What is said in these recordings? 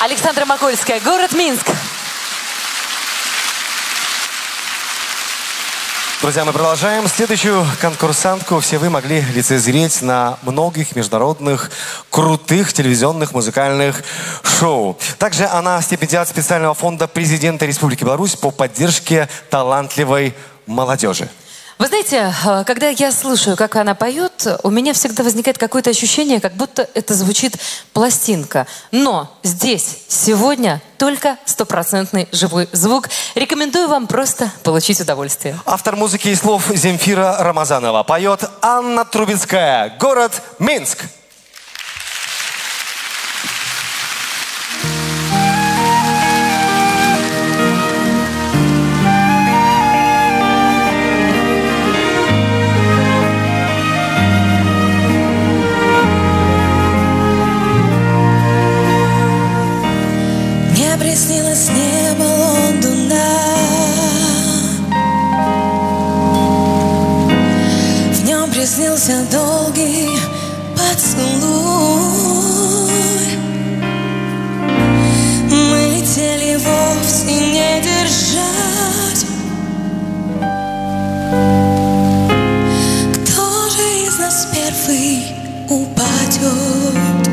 Александра Макольская, город Минск. Друзья, мы продолжаем. Следующую конкурсантку все вы могли лицезреть на многих международных крутых телевизионных музыкальных шоу. Также она стипендиат специального фонда президента Республики Беларусь по поддержке талантливой молодежи. Вы знаете, э, когда я слушаю, как она поет, у меня всегда возникает какое-то ощущение, как будто это звучит пластинка. Но здесь, сегодня, только стопроцентный живой звук. Рекомендую вам просто получить удовольствие. Автор музыки и слов Земфира Рамазанова поет Анна Трубецкая. Город Минск. Приснилось небо Лондона. В нем приснился долгий поцелуй. Мы летели вовсе не держать. Кто же из нас первый упадет?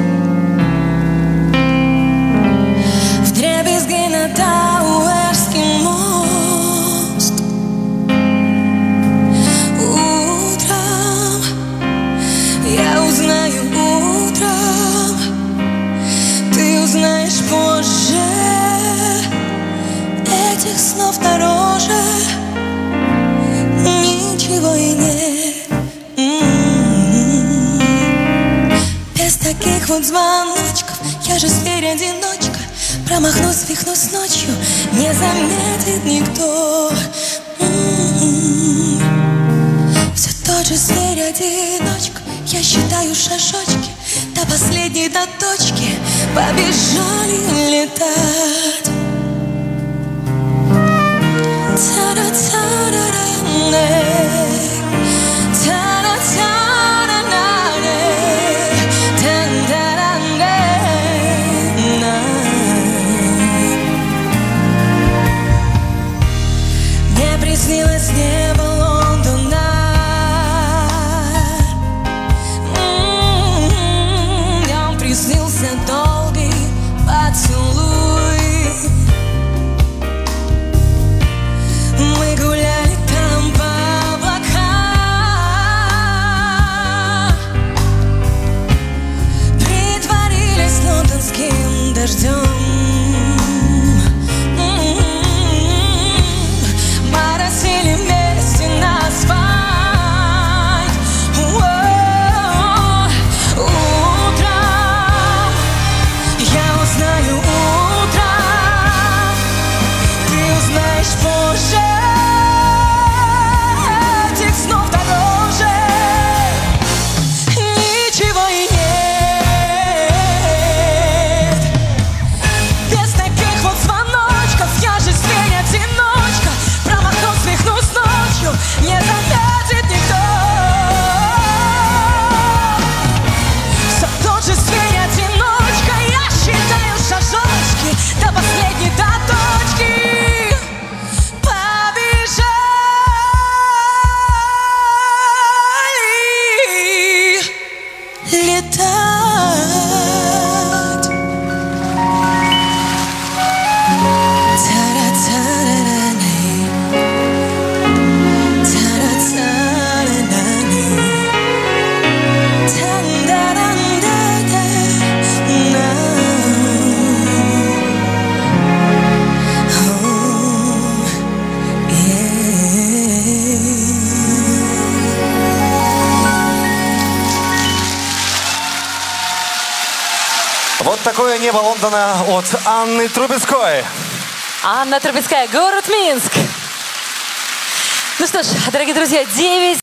М-м-м. Без таких вот звоночков Я же зверь-одиночка Промахнусь, свихнусь ночью Не заметит никто. Все тот же зверь-одиночка Я считаю шажочки До последней, до точки Побежали летать такое небо Лондона от Анны Трубецкой. Анна Трубецкая, город Минск. Ну что ж, дорогие друзья, 9